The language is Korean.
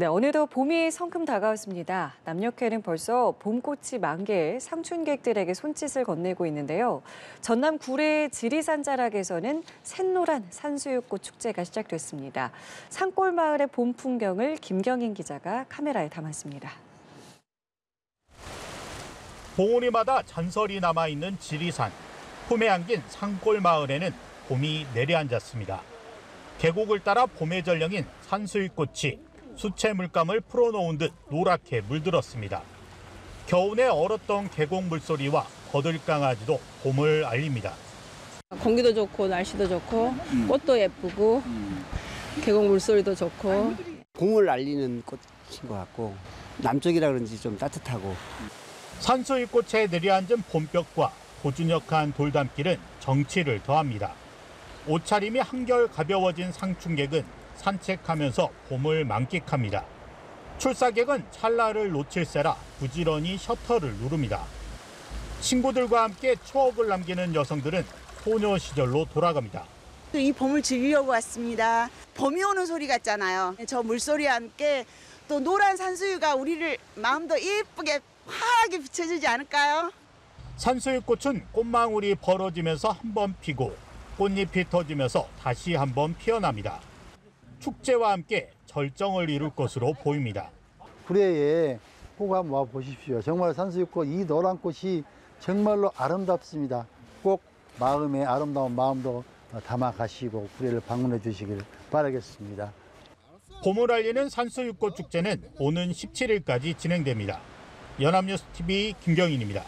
네, 어느덧 봄이 성큼 다가왔습니다. 남녘에는 벌써 봄꽃이 만개해 상춘객들에게 손짓을 건네고 있는데요. 전남 구례 지리산 자락에서는 샛노란 산수유꽃 축제가 시작됐습니다. 산골 마을의 봄 풍경을 김경인 기자가 카메라에 담았습니다. 봉우리마다 전설이 남아있는 지리산. 봄에 안긴 산골 마을에는 봄이 내려앉았습니다. 계곡을 따라 봄의 전령인 산수유꽃이 수채 물감을 풀어놓은 듯 노랗게 물들었습니다. 겨우내 얼었던 계곡 물소리와 거들강아지도 봄을 알립니다. 공기도 좋고 날씨도 좋고 꽃도 예쁘고 계곡 물소리도 좋고 봄을 알리는 꽃인 것 같고 남쪽이라 그런지 좀 따뜻하고 산수유꽃에 내려앉은 봄볕과 고준역한 돌담길은 정치를 더합니다. 옷차림이 한결 가벼워진 상춘객은 산책하면서 봄을 만끽합니다. 출사객은 찰나를 놓칠세라 부지런히 셔터를 누릅니다. 친구들과 함께 추억을 남기는 여성들은 소녀 시절로 돌아갑니다. 또이 봄을 즐기려고 왔습니다. 봄이 오는 소리 같잖아요. 저 물소리와 함께 또 노란 산수유가 우리를 마음도 예쁘게 환하게 비춰주지 않을까요? 산수유꽃은 꽃망울이 벌어지면서 한 번 피고 꽃잎이 터지면서 다시 한 번 피어납니다. 축제와 함께 절정을 이룰 것으로 보입니다. 구례에 꼭 한번 와 보십시오. 정말 산수유꽃 이 노란 꽃이 정말로 아름답습니다. 꼭 마음의 아름다운 마음도 담아 가시고 구례를 방문해 주시길 바라겠습니다. 봄을 알리는 산수유꽃 축제는 오는 17일까지 진행됩니다. 연합뉴스 TV 김경인입니다.